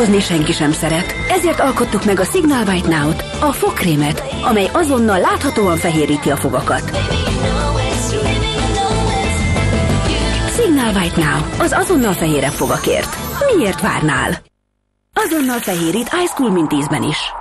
foglalkozni senki sem szeret. Ezért alkottuk meg a Signal White Now-t, a fogkrémet, amely azonnal láthatóan fehéríti a fogakat. Signal White Now, az azonnal fehérebb fogakért. Miért várnál? Azonnal fehérít iSchool Mint 10-ben is.